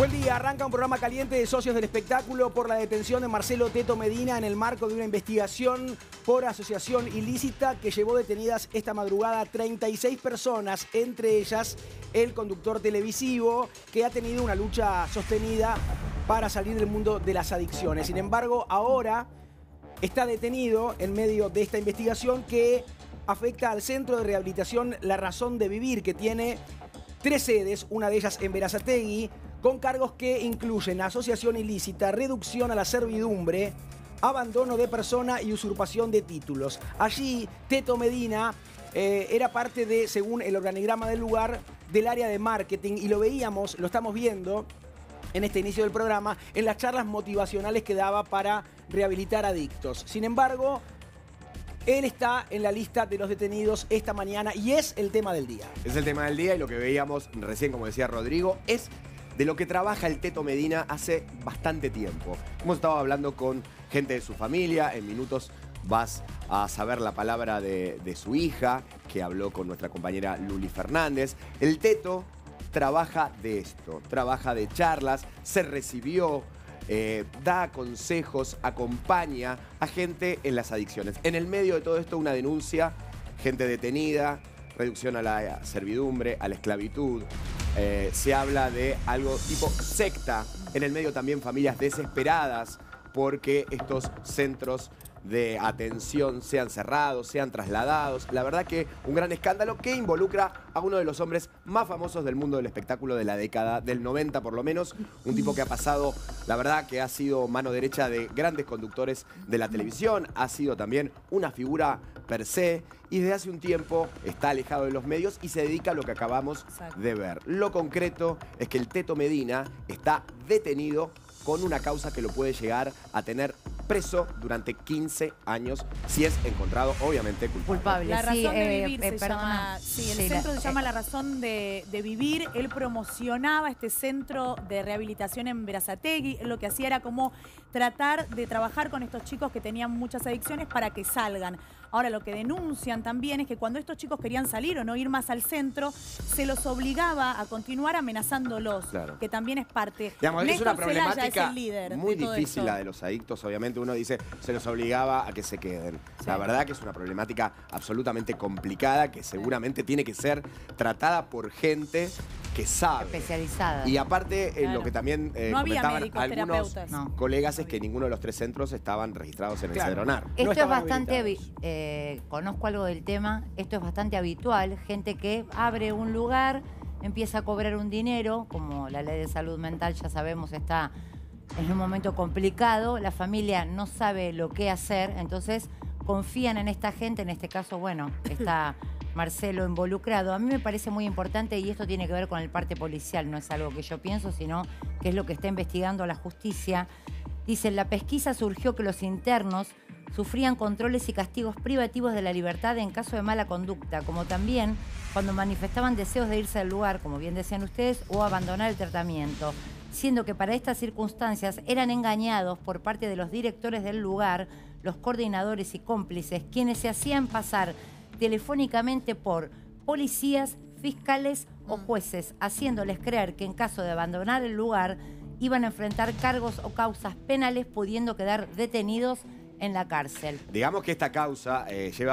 Buen día, arranca un programa caliente de socios del espectáculo por la detención de Marcelo Teto Medina en el marco de una investigación por asociación ilícita que llevó detenidas esta madrugada 36 personas, entre ellas el conductor televisivo que ha tenido una lucha sostenida para salir del mundo de las adicciones. Sin embargo, ahora está detenido en medio de esta investigación que afecta al Centro de Rehabilitación La Razón de Vivir, que tiene tres sedes, una de ellas en Verazategui, con cargos que incluyen asociación ilícita, reducción a la servidumbre, abandono de persona y usurpación de títulos. Allí, Teto Medina eh, era parte de, según el organigrama del lugar, del área de marketing y lo veíamos, lo estamos viendo en este inicio del programa, en las charlas motivacionales que daba para rehabilitar adictos. Sin embargo, él está en la lista de los detenidos esta mañana y es el tema del día. Es el tema del día y lo que veíamos recién, como decía Rodrigo, es de lo que trabaja el Teto Medina hace bastante tiempo. Hemos estado hablando con gente de su familia, en minutos vas a saber la palabra de, su hija, que habló con nuestra compañera Luli Fernández. El Teto trabaja de esto, trabaja de charlas, se recibió, eh, da consejos, acompaña a gente en las adicciones. En el medio de todo esto, una denuncia, gente detenida, reducción a la servidumbre, a la esclavitud, eh, se habla de algo tipo secta. En el medio también familias desesperadas porque estos centros de atención sean cerrados, sean trasladados. La verdad que un gran escándalo que involucra a uno de los hombres más famosos del mundo del espectáculo de la década del 90 por lo menos. Un tipo que ha pasado, la verdad que ha sido mano derecha de grandes conductores de la televisión, ha sido también una figura per se y desde hace un tiempo está alejado de los medios y se dedica a lo que acabamos de ver. Lo concreto es que el Teto Medina está detenido con una causa que lo puede llegar a tener preso durante 15 años si es encontrado, obviamente, culpable. La razón de eh, vivir eh, se llama. Sí, el centro se llama La razón de, vivir. Él promocionaba este centro de rehabilitación en Verazategui. Lo que hacía era como tratar de trabajar con estos chicos que tenían muchas adicciones para que salgan. Ahora, lo que denuncian también es que cuando estos chicos querían salir o no ir más al centro, se los obligaba a continuar amenazándolos, que también es parte. Digamos, es una problemática muy difícil la de los adictos, obviamente. Uno dice, se los obligaba a que se queden. La verdad que es una problemática absolutamente complicada que seguramente tiene que ser tratada por gente que sabe. Especializada. Y aparte, lo que también eh, comentaban algunos colegas es que ninguno de los tres centros estaban registrados en el Cedronar. Esto es bastante, eh, conozco algo del tema, esto es bastante habitual, gente que abre un lugar, empieza a cobrar un dinero, como la ley de salud mental ya sabemos está en un momento complicado, la familia no sabe lo que hacer, entonces confían en esta gente, en este caso, bueno, está Marcelo involucrado. A mí me parece muy importante y esto tiene que ver con el parte policial, no es algo que yo pienso, sino que es lo que está investigando la justicia. Dice, la pesquisa surgió que los internos sufrían controles y castigos privativos de la libertad en caso de mala conducta, como también cuando manifestaban deseos de irse del lugar, como bien decían ustedes, o abandonar el tratamiento, siendo que para estas circunstancias eran engañados por parte de los directores del lugar, los coordinadores y cómplices, quienes se hacían pasar telefónicamente por policías, fiscales o mm. jueces, haciéndoles creer que en caso de abandonar el lugar iban a enfrentar cargos o causas penales pudiendo quedar detenidos en la cárcel. Digamos que esta causa eh, lleva